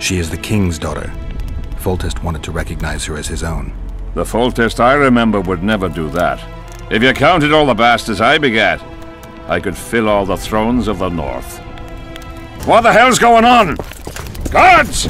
She is the king's daughter. Foltest wanted to recognize her as his own. The Foltest I remember would never do that. If you counted all the bastards I begat, I could fill all the thrones of the north. What the hell's going on? Guards!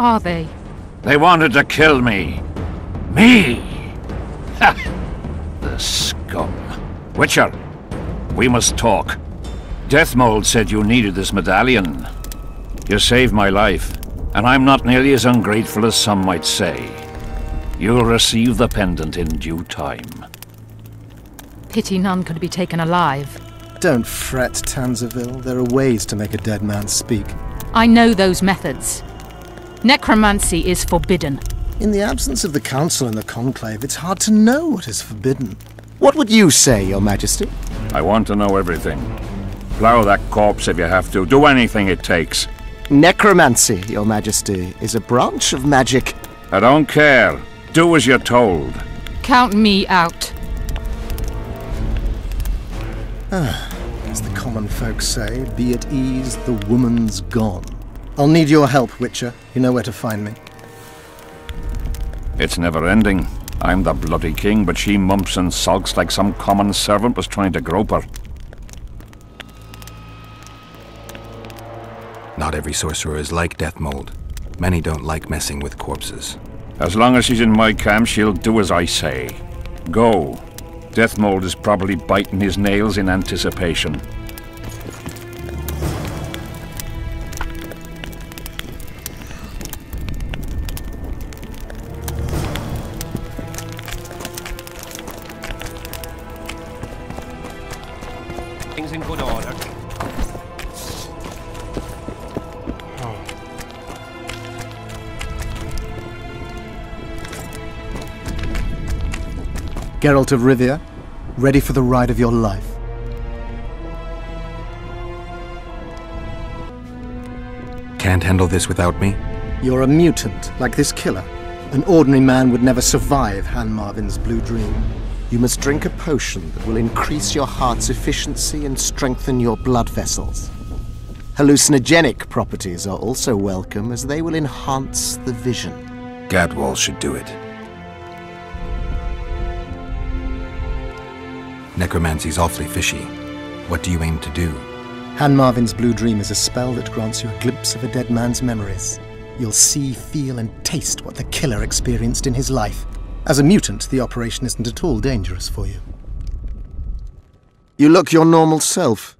Are they? They wanted to kill me. Me! Ha! The scum. Witcher, we must talk. Dethmold said you needed this medallion. You saved my life, and I'm not nearly as ungrateful as some might say. You'll receive the pendant in due time. Pity none could be taken alive. Don't fret, Tansarville. There are ways to make a dead man speak. I know those methods. Necromancy is forbidden. In the absence of the Council and the Conclave, it's hard to know what is forbidden. What would you say, Your Majesty? I want to know everything. Plow that corpse if you have to. Do anything it takes. Necromancy, Your Majesty, is a branch of magic. I don't care. Do as you're told. Count me out. Ah, as the common folk say, be at ease, the woman's gone. I'll need your help, Witcher. You know where to find me. It's never ending. I'm the bloody king, but she mumps and sulks like some common servant was trying to grope her. Not every sorcerer is like Dethmold. Many don't like messing with corpses. As long as she's in my camp, she'll do as I say. Go. Dethmold is probably biting his nails in anticipation. Geralt of Rivia, ready for the ride of your life. Can't handle this without me? You're a mutant, like this killer. An ordinary man would never survive Hanmarvyn's blue dream. You must drink a potion that will increase your heart's efficiency and strengthen your blood vessels. Hallucinogenic properties are also welcome as they will enhance the vision. Gadwall should do it. Necromancy's awfully fishy. What do you aim to do? Hanmarvyn's blue dream is a spell that grants you a glimpse of a dead man's memories. You'll see, feel, and taste what the killer experienced in his life. As a mutant, the operation isn't at all dangerous for you. You look your normal self.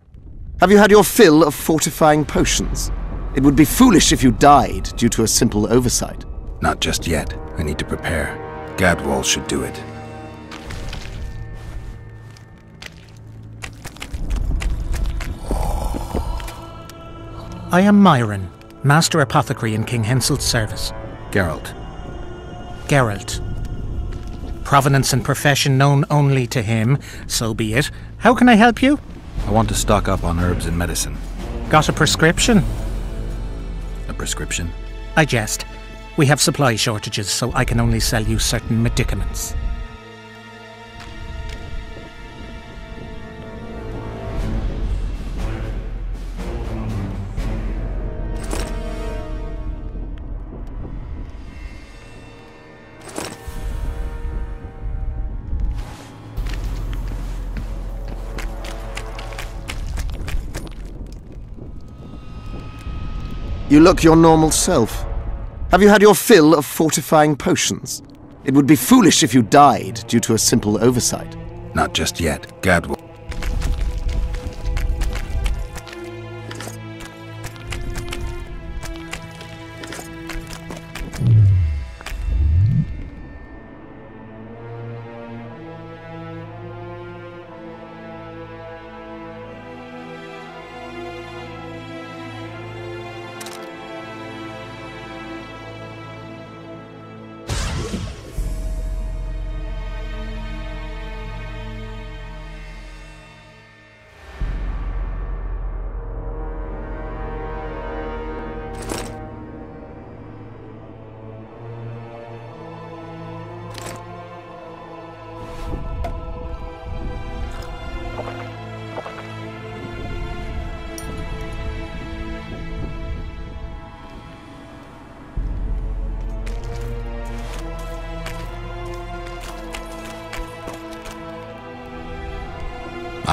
Have you had your fill of fortifying potions? It would be foolish if you died due to a simple oversight. Not just yet. I need to prepare. Gadwall should do it. I am Myron, Master Apothecary in King Henselt's service. Geralt, Geralt. Provenance and profession known only to him, so be it. How can I help you? I want to stock up on herbs and medicine. Got a prescription? A prescription? I jest. We have supply shortages, so I can only sell you certain medicaments. You look your normal self. Have you had your fill of fortifying potions? It would be foolish if you died due to a simple oversight. Not just yet. Gadwall.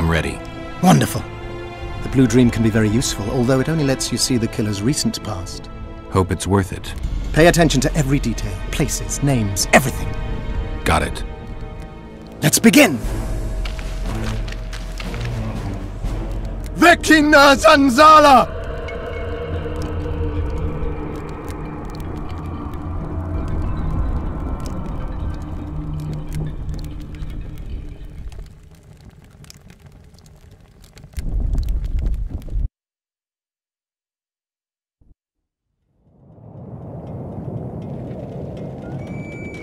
I'm ready. Wonderful. The blue dream can be very useful, although it only lets you see the killer's recent past. Hope it's worth it. Pay attention to every detail places, names, everything. Got it. Let's begin! Vecina Zanzala!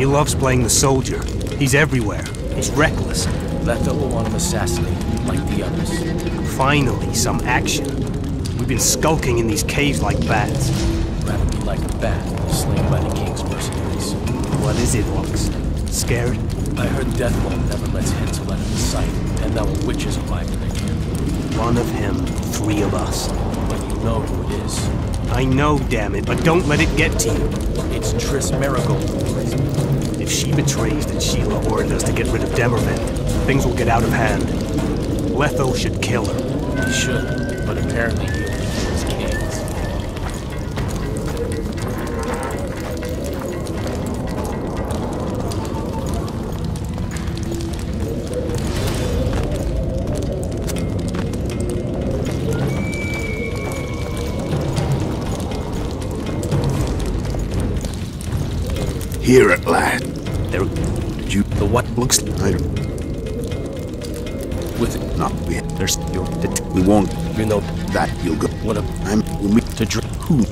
He loves playing the soldier. He's everywhere. He's reckless. Letho will want him assassinated, like the others. Finally, some action. We've been skulking in these caves like bats. Rather be like a bat, slain by the king's mercenaries. What is it, Lux? Scared? I heard Dethmold never lets Henselt out of his sight, and now a witch has arrived in camp. One of him, three of us. Know who it is. I know, damn it, but don't let it get to you. It's Triss Merigold. If she betrays that Síle ordered us to get rid of Demavend, things will get out of hand. Letho should kill her. He should, but apparently Here at last. There, Did you? the what looks I don't. With it, Not we. there's your We won't. you know That you'll go. what a I'm. Meet. to drink. Who?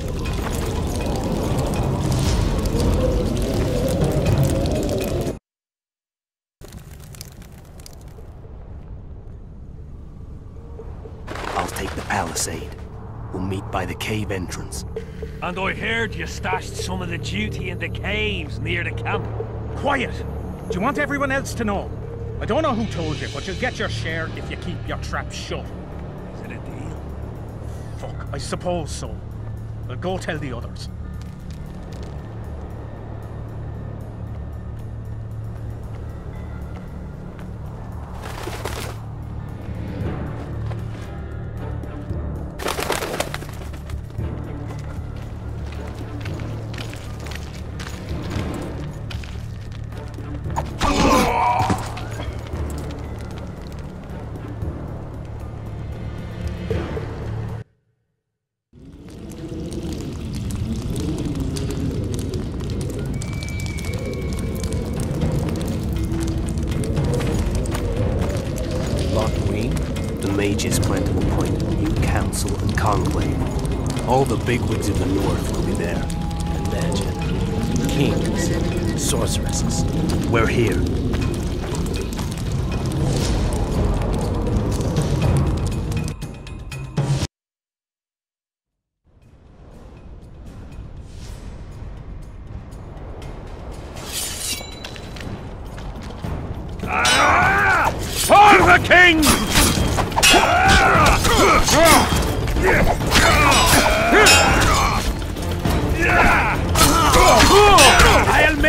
Cave entrance. And I heard you stashed some of the duty in the caves near the camp. Quiet! Do you want everyone else to know? I don't know who told you, but you'll get your share if you keep your trap shut. Is it a deal? Fuck, I suppose so. I'll go tell the others. To appoint a new council and conclave. All the bigwigs of the north will be there. Imagine. Kings, sorceresses. We're here.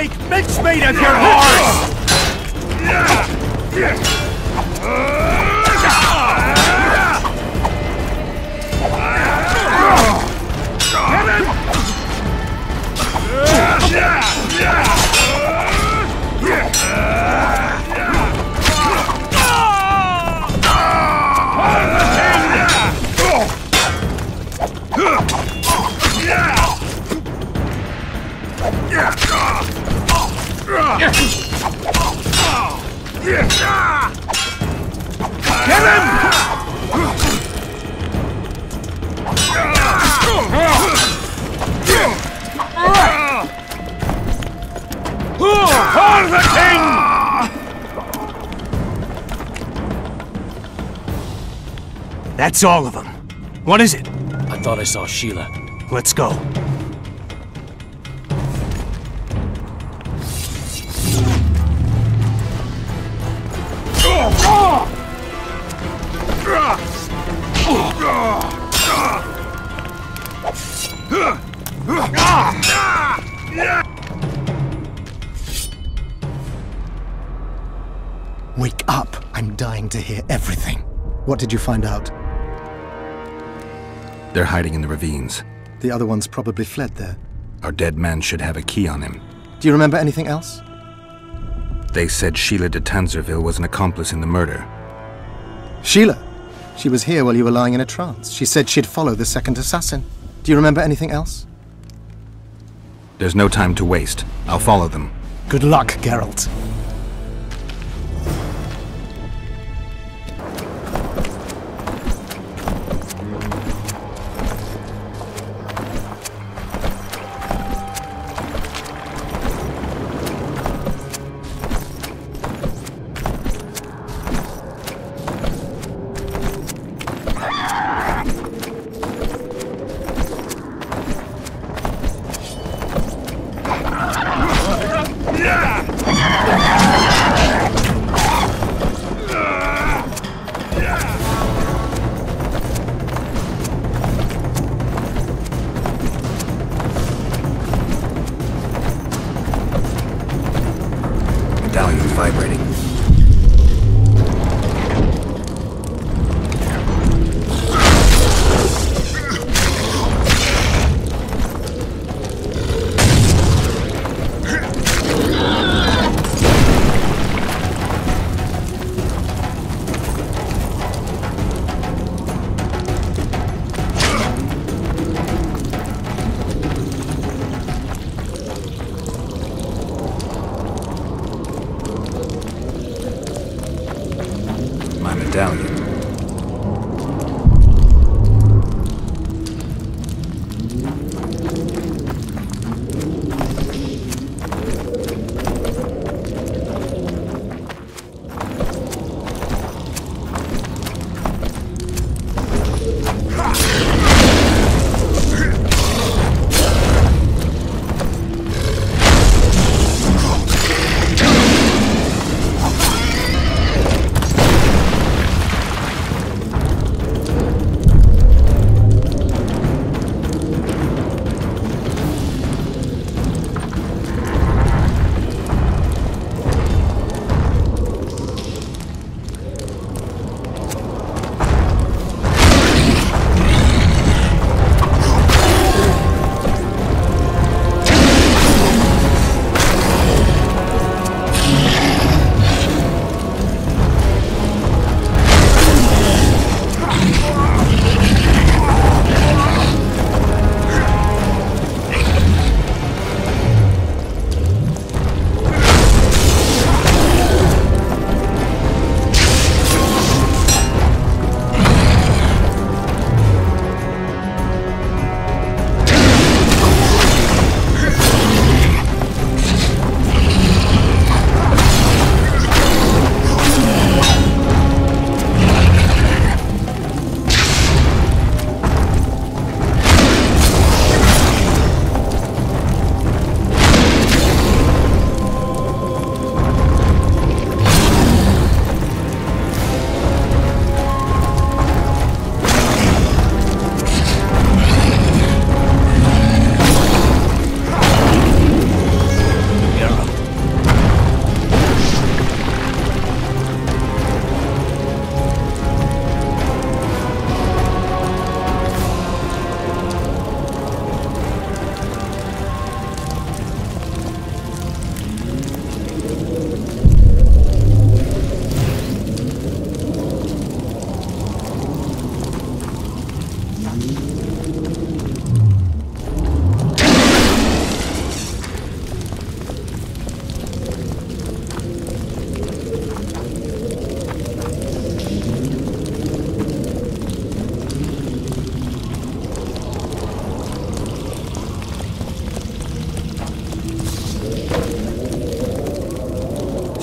I'll make mincemeat of your horse! Kill him! For the king! That's all of them. What is it? I thought I saw Síle. Let's go. Wake up! I'm dying to hear everything. What did you find out? They're hiding in the ravines. The other ones probably fled there. Our dead man should have a key on him. Do you remember anything else? They said Síle de Tansarville was an accomplice in the murder. Síle! She was here while you were lying in a trance. She said she'd follow the second assassin. Do you remember anything else? There's no time to waste. I'll follow them. Good luck, Geralt.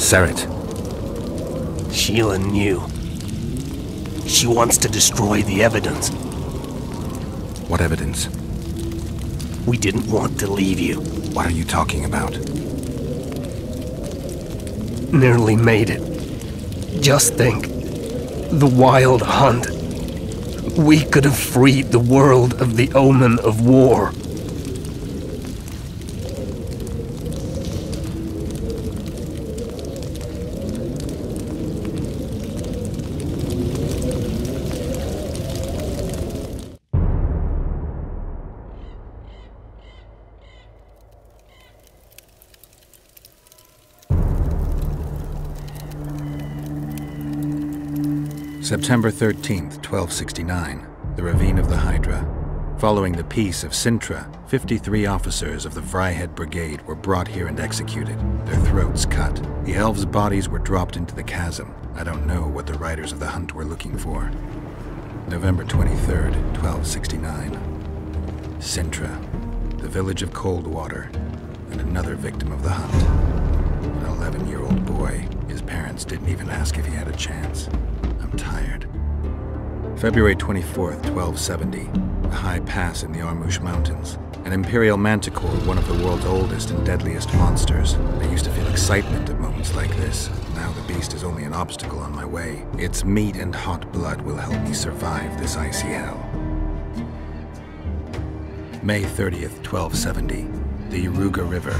Seret. Síle knew. She wants to destroy the evidence. What evidence? We didn't want to leave you. What are you talking about? Nearly made it. Just think. The Wild Hunt. We could have freed the world of the omen of war. September 13th, 1269, the Ravine of the Hydra. Following the peace of Cintra, 53 officers of the Vrihedd Brigade were brought here and executed, their throats cut. The elves' bodies were dropped into the chasm. I don't know what the riders of the hunt were looking for. November 23rd, 1269. Cintra, the village of Coldwater, and another victim of the hunt. An 11 year old boy. His parents didn't even ask if he had a chance. I'm tired. February 24th, 1270. A high pass in the Armouche Mountains. An Imperial Manticore, one of the world's oldest and deadliest monsters. I used to feel excitement at moments like this. Now the beast is only an obstacle on my way. Its meat and hot blood will help me survive this icy hell. May 30th, 1270. The Yaruga River.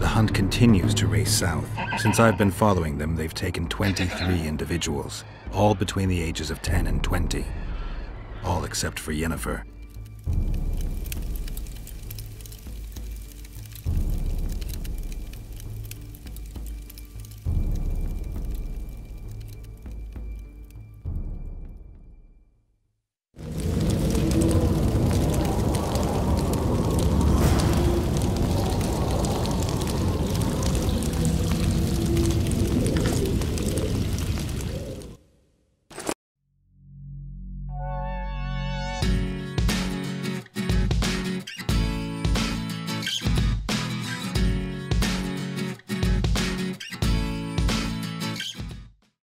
The hunt continues to race south. Since I've been following them, they've taken 23 individuals, all between the ages of 10 and 20. All except for Yennefer.